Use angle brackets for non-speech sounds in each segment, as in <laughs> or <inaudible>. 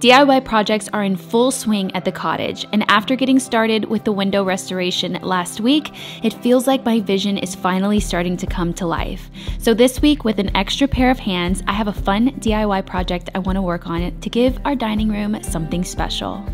DIY projects are in full swing at the cottage, and after getting started with the window restoration last week, it feels like my vision is finally starting to come to life. So, this week, with an extra pair of hands, I have a fun DIY project I want to work on to give our dining room something special.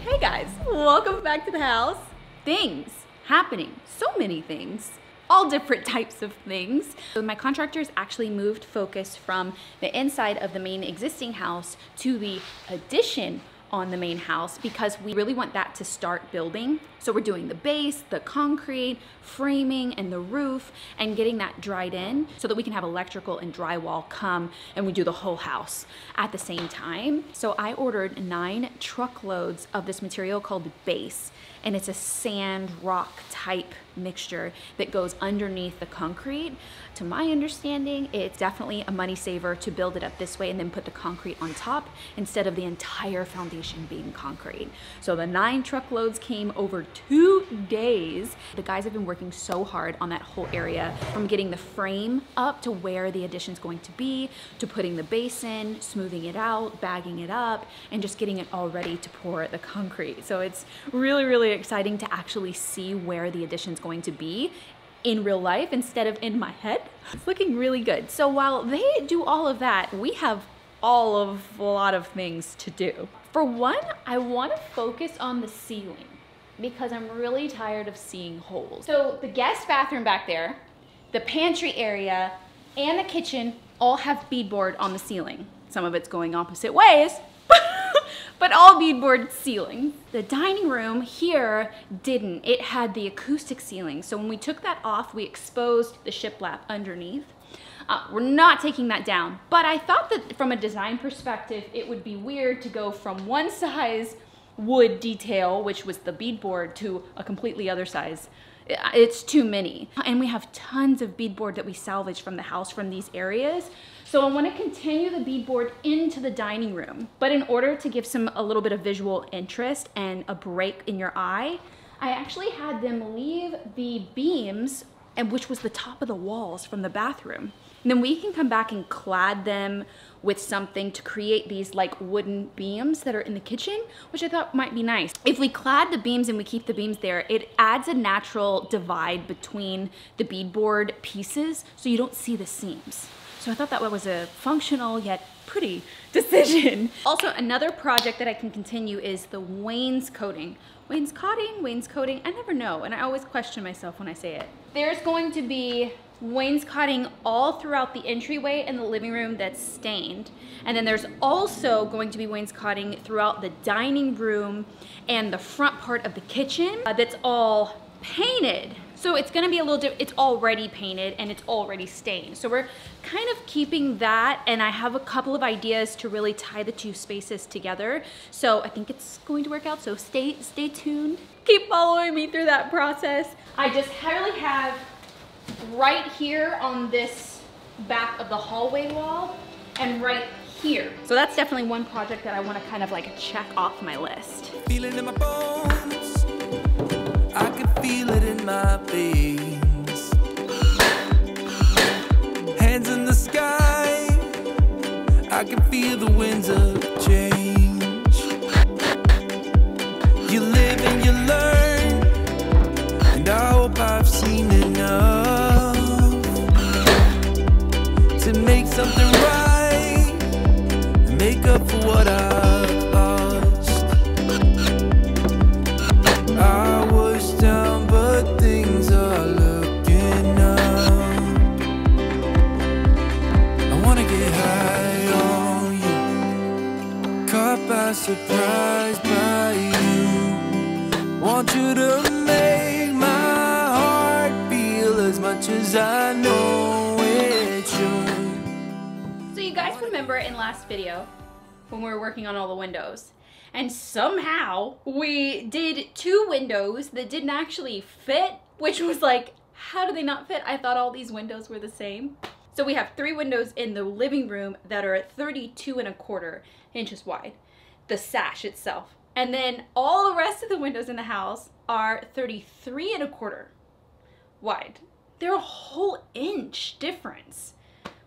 Hey guys, welcome back to the house. Things happening, so many things all different <laughs> types of things. So my contractors actually moved focus from the inside of the main existing house to the addition on the main house because we really want that to start building. So we're doing the base, the concrete, framing, and the roof, and getting that dried in so that we can have electrical and drywall come and we do the whole house at the same time. So I ordered nine truckloads of this material called base, and it's a sand rock type mixture that goes underneath the concrete. To my understanding, it's definitely a money saver to build it up this way and then put the concrete on top instead of the entire foundation being concrete. So the nine truckloads came over two days. The guys have been working so hard on that whole area from getting the frame up to where the addition's going to be, to putting the base in, smoothing it out, bagging it up, and just getting it all ready to pour the concrete. So it's really, really exciting to actually see where the addition's going to be in real life instead of in my head. It's looking really good. So while they do all of that, we have all of a lot of things to do. For one, I want to focus on the ceiling because I'm really tired of seeing holes. So the guest bathroom back there, the pantry area, and the kitchen all have beadboard on the ceiling. Some of it's going opposite ways, but all beadboard ceilings. The dining room here didn't. It had the acoustic ceiling. So when we took that off, we exposed the shiplap underneath. Uh, we're not taking that down, but I thought that from a design perspective, it would be weird to go from one size wood detail, which was the beadboard, to a completely other size it's too many. And we have tons of beadboard that we salvage from the house from these areas. So I wanna continue the beadboard into the dining room. But in order to give some a little bit of visual interest and a break in your eye, I actually had them leave the beams and which was the top of the walls from the bathroom. And then we can come back and clad them with something to create these like wooden beams that are in the kitchen, which I thought might be nice. If we clad the beams and we keep the beams there, it adds a natural divide between the beadboard pieces so you don't see the seams. So I thought that was a functional yet pretty <laughs> decision. Also, another project that I can continue is the wainscoting. Wainscoting, wainscoting, I never know, and I always question myself when I say it. There's going to be wainscoting all throughout the entryway and the living room that's stained. And then there's also going to be wainscoting throughout the dining room and the front part of the kitchen uh, that's all painted. So it's gonna be a little different, it's already painted and it's already stained. So we're kind of keeping that and I have a couple of ideas to really tie the two spaces together. So I think it's going to work out, so stay, stay tuned. Keep following me through that process. I just really have right here on this back of the hallway wall and right here. So that's definitely one project that I want to kind of like check off my list. I can feel the winds of change. You live and you learn. And I hope I've seen enough. To make something right and make up for what I when we were working on all the windows and somehow we did two windows that didn't actually fit, which was like, how do they not fit? I thought all these windows were the same. So we have three windows in the living room that are 32 and a quarter inches wide, the sash itself. And then all the rest of the windows in the house are 33 and a quarter wide. They're a whole inch difference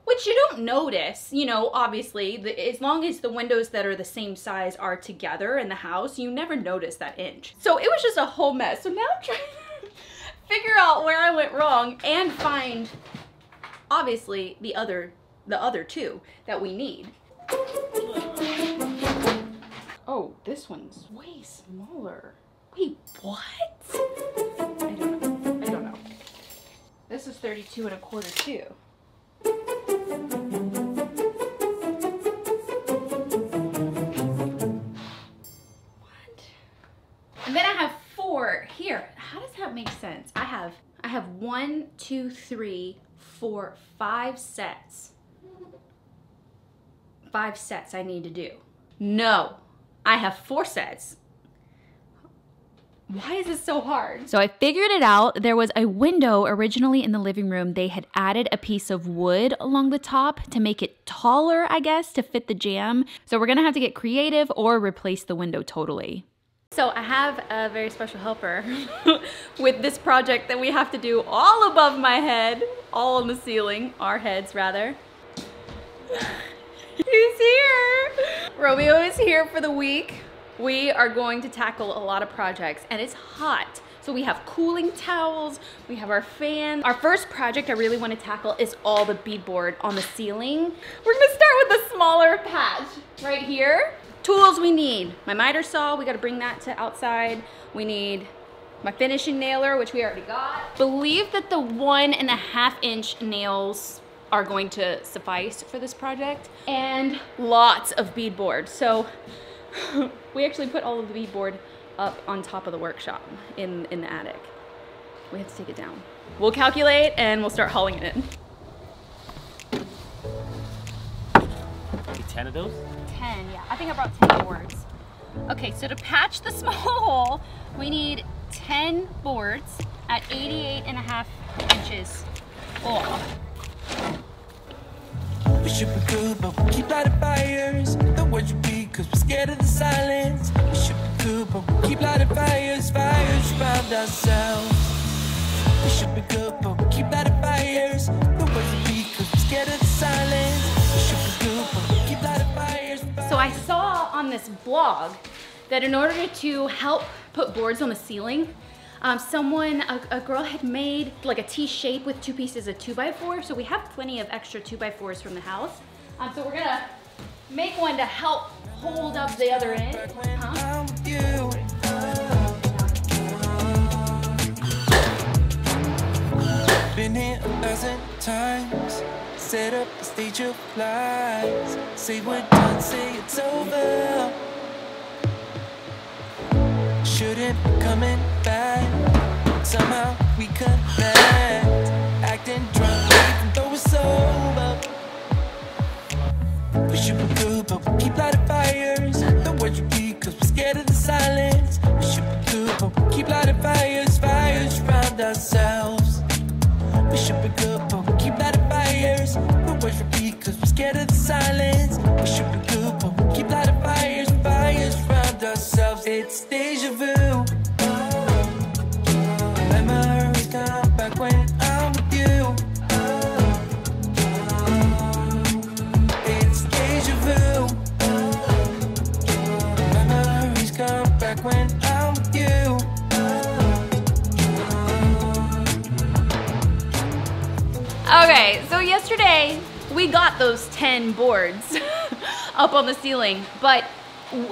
which you don't notice, you know, obviously, the, as long as the windows that are the same size are together in the house, you never notice that inch. So it was just a whole mess. So now I'm trying to <laughs> figure out where I went wrong and find, obviously, the other, the other two that we need. Oh, this one's way smaller. Wait, what? I don't know. I don't know. This is 32 and a quarter too. What? And then I have four here. How does that make sense? I have I have one, two, three, four, five sets. Five sets I need to do. No, I have four sets. Why is this so hard? So I figured it out. There was a window originally in the living room. They had added a piece of wood along the top to make it taller, I guess, to fit the jamb. So we're gonna have to get creative or replace the window totally. So I have a very special helper <laughs> with this project that we have to do all above my head, all on the ceiling, our heads rather. <laughs> He's here! Romeo is here for the week. We are going to tackle a lot of projects and it's hot. So we have cooling towels, we have our fan. Our first project I really want to tackle is all the beadboard on the ceiling. We're gonna start with a smaller patch right here. Tools we need. My miter saw, we gotta bring that to outside. We need my finishing nailer, which we already got. Believe that the one and a half inch nails are going to suffice for this project. And lots of beadboard. So we actually put all of the beadboard up on top of the workshop in, in the attic. We have to take it down. We'll calculate and we'll start hauling it in. Maybe 10 of those? 10, yeah. I think I brought 10 boards. Okay, so to patch the <laughs> small hole, we need 10 boards at 88 and a half inches off. We should be good, but we keep lighting fires. The words you be, cause we're scared of the silence. We should be good, but we keep lighting fires, fires around ourselves. We should be good, but we keep lighting fires. The words you be, cause we're scared of the silence. We should be good, but we keep lighting fires. So I saw on this blog that in order to help put boards on the ceiling, um, someone, a, a, girl had made like a T shape with two pieces of two by four. So we have plenty of extra two by fours from the house. Um, so we're gonna make one to help hold up the other end. Huh? Been here a times. Set up the stage of lies. Say we're done, say it's over. Shouldn't be coming back. Somehow we connect. Acting drunk, even though be good, but we keep when I'm with you. Okay, so yesterday we got those 10 boards <laughs> up on the ceiling, but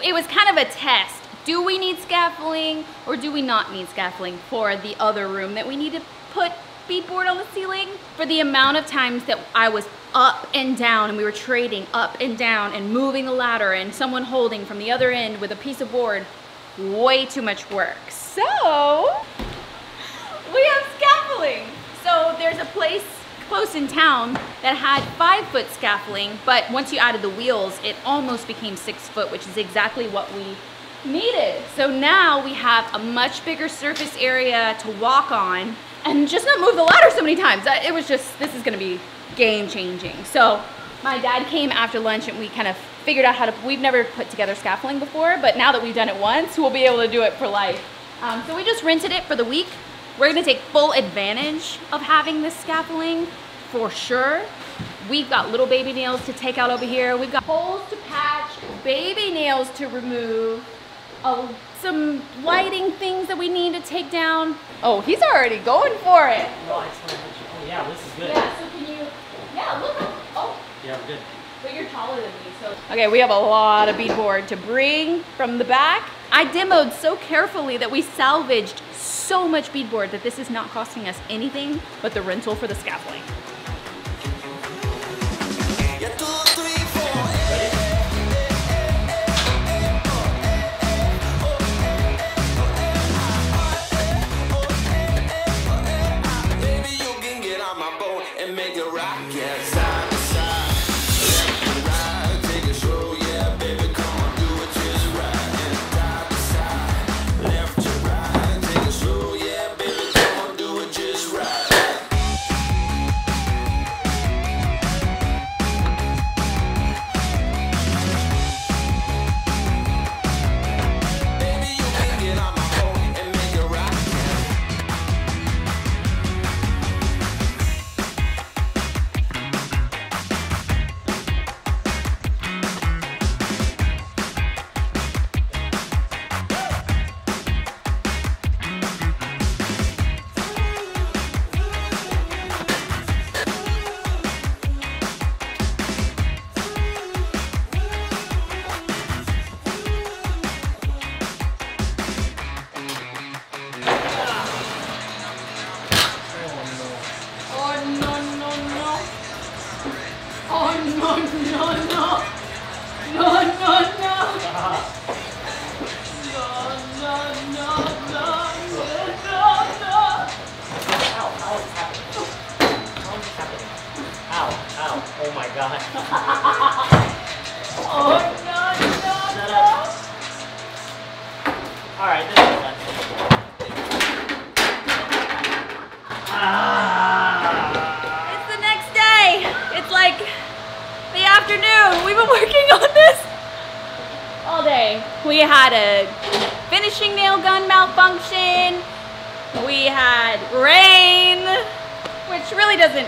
it was kind of a test. Do we need scaffolding or do we not need scaffolding for the other room that we need to put beadboard on the ceiling? For the amount of times that I was up and down and we were trading up and down and moving the ladder and someone holding from the other end with a piece of board, way too much work. So, we have scaffolding. So there's a place close in town that had five foot scaffolding, but once you added the wheels, it almost became six foot, which is exactly what we needed. So now we have a much bigger surface area to walk on and just not move the ladder so many times. It was just, this is gonna be game changing. So my dad came after lunch and we kind of figured out how to, we've never put together scaffolding before, but now that we've done it once, we'll be able to do it for life. Um, so we just rented it for the week. We're gonna take full advantage of having this scaffolding for sure. We've got little baby nails to take out over here. We've got holes to patch, baby nails to remove, oh, some lighting things that we need to take down. Oh, he's already going for it. No, I just want to make sure. Oh, yeah, this is good. Yeah, so can you, yeah, look. Oh, Yeah, we're good. but you're taller than me. Okay, we have a lot of beadboard to bring from the back. I demoed so carefully that we salvaged so much beadboard that this is not costing us anything but the rental for the scaffolding. Oh my god. <laughs> Oh no no Shut no. up. Alright, this is done. Ah! It's the next day. It's like the afternoon. We've been working on this all day. We had a finishing nail gun malfunction. We had rain, which really doesn't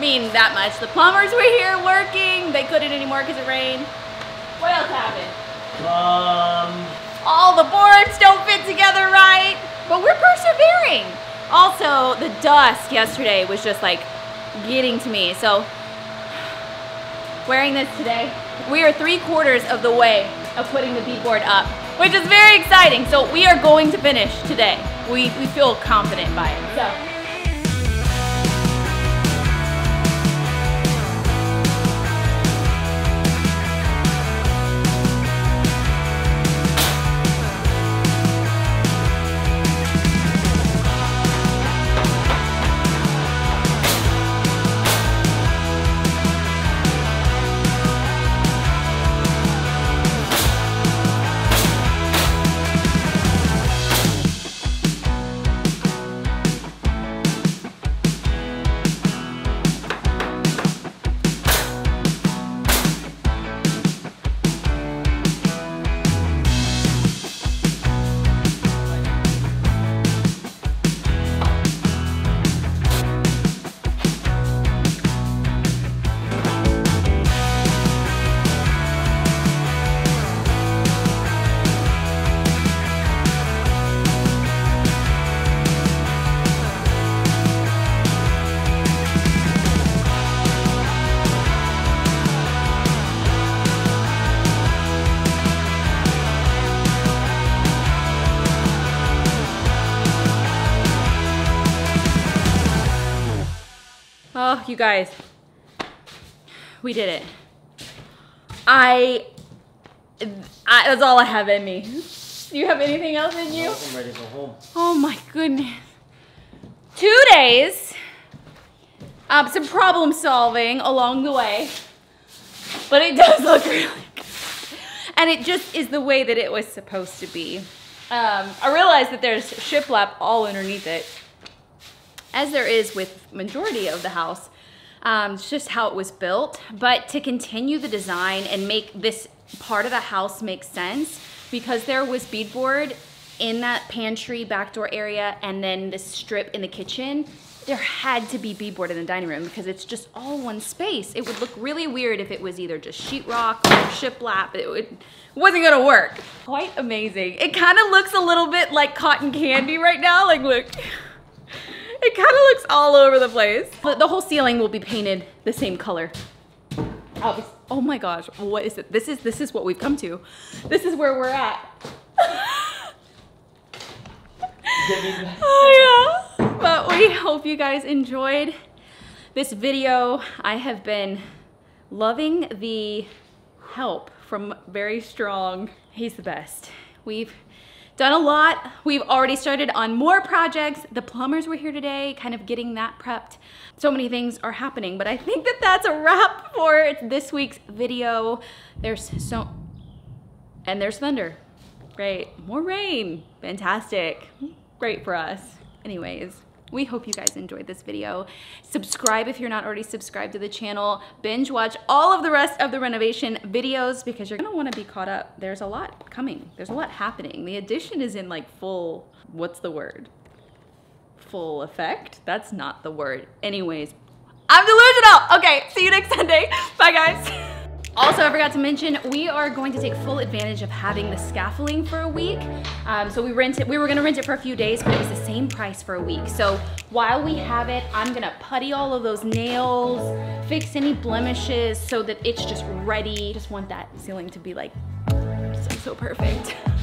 mean that much. The plumbers were here working. They couldn't anymore because it rained. What else happened? Um, all the boards don't fit together right, but we're persevering. Also, the dust yesterday was just like getting to me. So, wearing this today, we are three quarters of the way of putting the beadboard up, which is very exciting. So, we are going to finish today. We, we feel confident by it. So, you guys, we did it. I, I, that's all I have in me. Do you have anything else in you? I'm ready to go home. Oh my goodness. Two days. Um, some problem solving along the way. But it does look really good. And it just is the way that it was supposed to be. Um, I realize that there's shiplap all underneath it, as there is with majority of the house. Um, it's just how it was built. But to continue the design and make this part of the house make sense, because there was beadboard in that pantry back door area and then this strip in the kitchen, there had to be beadboard in the dining room because it's just all one space. It would look really weird if it was either just sheetrock or shiplap. It would, wasn't gonna work. Quite amazing. It kind of looks a little bit like cotton candy right now. Like look, it kind of looks all over the place. But the whole ceiling will be painted the same color. Oh, Obviously. Oh my gosh, what is it? This is this is what we've come to. This is where we're at. oh yeah. But we hope you guys enjoyed this video. I have been loving the help from Very Strong. He's the best. We've done a lot. We've already started on more projects. The plumbers were here today, kind of getting that prepped. So many things are happening, but I think that that's a wrap for this week's video. There's so, and there's thunder. Great, more rain, fantastic. Great for us. Anyways, we hope you guys enjoyed this video. Subscribe if you're not already subscribed to the channel. Binge watch all of the rest of the renovation videos because you're gonna wanna be caught up. There's a lot coming. There's a lot happening. The addition is in like full, what's the word? Full effect? That's not the word. Anyways, I'm delusional. Okay, see you next Sunday. Bye guys. <laughs> Also, I forgot to mention, we are going to take full advantage of having the scaffolding for a week. Um, so we rent it, we were gonna rent it for a few days, but it was the same price for a week. So while we have it, I'm gonna putty all of those nails, fix any blemishes so that it's just ready. Just want that ceiling to be like so, so perfect. <laughs>